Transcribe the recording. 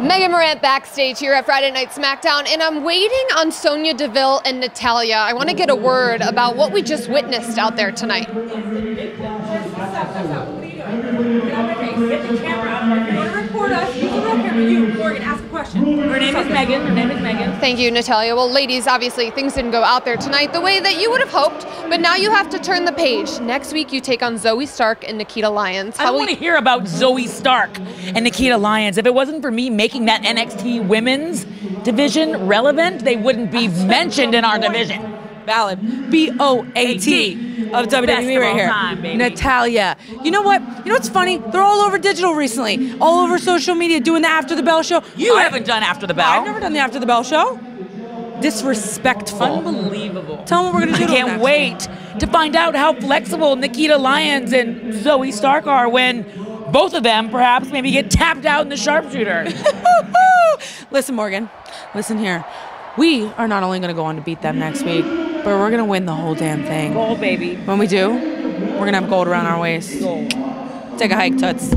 Megan Morant backstage here at Friday Night SmackDown, and I'm waiting on Sonya Deville and Natalya. I want to get a word about what we just witnessed out there tonight. Her name is Megan. Her name is Megan. Thank you, Natalya. Well, ladies, obviously things didn't go out there tonight the way that you would have hoped, but now you have to turn the page. Next week, you take on Zoey Stark and Nikkita Lyons. I don't want to hear about Zoey Stark and Nikkita Lyons. If it wasn't for me making that NXT women's division relevant, they wouldn't be mentioned in our division. Valid. B O A T of Best WWE right here. time. Natalya. You know what? You know what's funny? They're all over digital recently, all over social media doing the After the Bell show. You I- haven't done After the Bell. I've never done the After the Bell show. Disrespectful. Unbelievable. Tell them what we're gonna do. I can't wait to find out how flexible Nikkita Lyons and Zoey Stark are when both of them perhaps maybe get tapped out in the sharpshooter. Listen, Morgan. Listen here. We are not only going to go on to beat them next week, but we're gonna win the whole damn thing. Gold, baby. When we do, we're gonna have gold around our waist. Gold. Take a hike, Tuts.